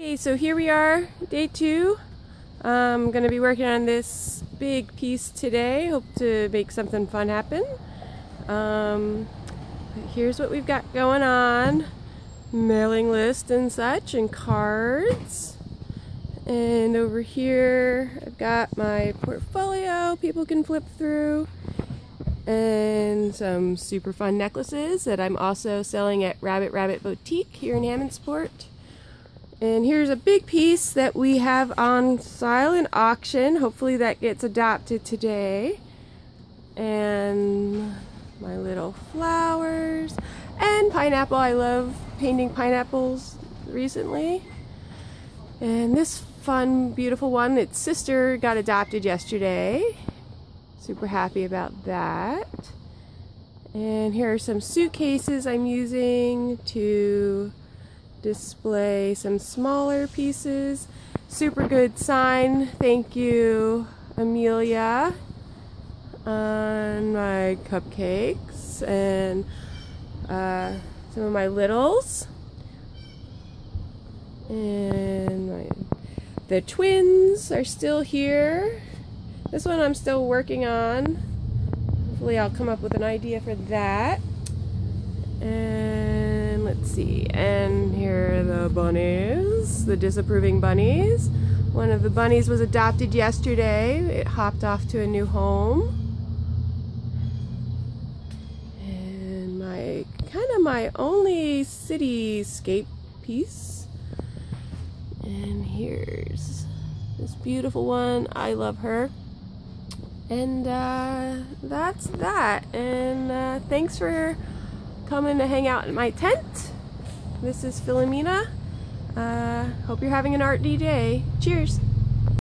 Okay, so here we are, day two. I'm to be working on this big piece today. Hope to make something fun happen. Um, here's what we've got going on. Mailing list and such and cards. And over here I've got my portfolio people can flip through. And some super fun necklaces that I'm also selling at Rabbit Rabbit Boutique here in Hammondsport. And here's a big piece that we have on silent auction. Hopefully that gets adopted today. And my little flowers. And pineapple. I love painting pineapples recently. And this fun, beautiful one, its sister got adopted yesterday. Super happy about that. And here are some suitcases I'm using to display some smaller pieces. Super good sign. Thank you, Amelia, on my cupcakes and uh, some of my littles. And my, the twins are still here. This one I'm still working on. Hopefully I'll come up with an idea for that. And let's see. And bunnies, the disapproving bunnies. One of the bunnies was adopted yesterday. It hopped off to a new home. And my kind of my only cityscape piece. And here's this beautiful one. I love her. And uh, that's that. And uh, thanks for coming to hang out in my tent. This is Filomena. Uh, hope you're having an arty day. Cheers.